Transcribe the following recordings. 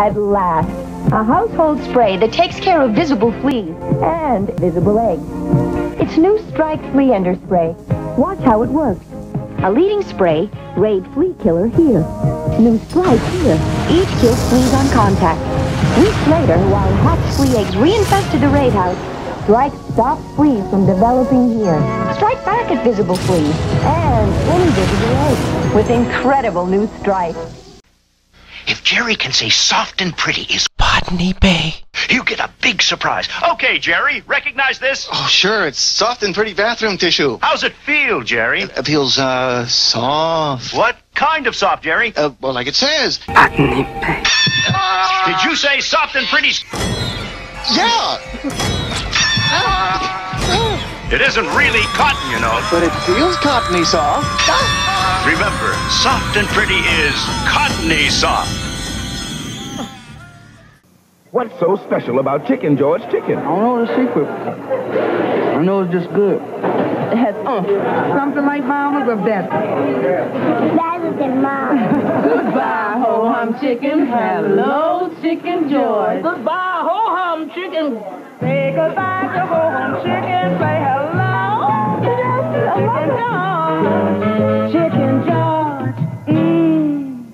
At last, a household spray that takes care of visible fleas and visible eggs. It's new Strike Flea Ender Spray. Watch how it works. A leading spray, Raid Flea Killer here. New Strike here. Each kills fleas on contact. Weeks later, while hatched flea eggs reinfested the raid house, Strike stops fleas from developing here. Strike back at visible fleas and invisible eggs with incredible new Strike. If Jerry can say soft and pretty is Botany Bay. you get a big surprise. Okay, Jerry, recognize this? Oh, sure. It's soft and pretty bathroom tissue. How's it feel, Jerry? It feels, uh, soft. What kind of soft, Jerry? Uh, well, like it says. Botany Bay. Did you say soft and pretty? Yeah! It isn't really cotton, you know. But it feels cottony soft. Remember, soft and pretty is cottony soft. What's so special about Chicken George chicken? I don't know the secret. I know it's just good. It has uh, something like mama's or better. Better than mine. Goodbye, ho hum chicken. Hello, chicken George. Goodbye, ho hum chicken. Say goodbye to ho hum chicken. Say hello, chicken George. Chicken George. Mmm.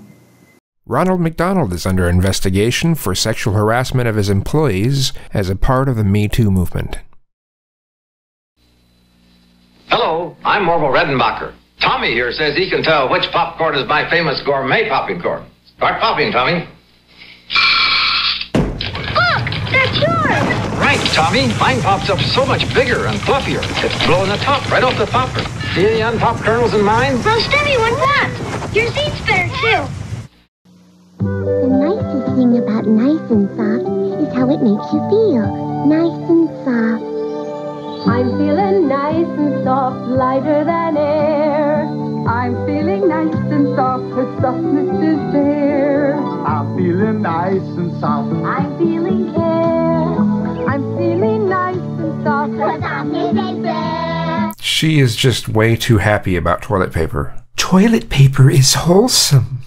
Ronald McDonald is under investigation for sexual harassment of his employees as a part of the Me Too movement. Hello, I'm Orville Redenbacher. Tommy here says he can tell which popcorn is my famous gourmet popping corn. Start popping, Tommy. Look, that's yours. Right, Tommy. Mine pops up so much bigger and fluffier. It's blowing the top right off the popper. See the unpopped kernels in mine? Well, Stevie, what's that? Your seat's better, too. The nicest thing about nice and soft is how it makes you feel. Nice and soft. I'm feeling nice and soft, lighter than air. I'm feeling nice and soft, the softness is there. I'm feeling nice and soft. I'm feeling care. She is just way too happy about toilet paper. Toilet paper is wholesome.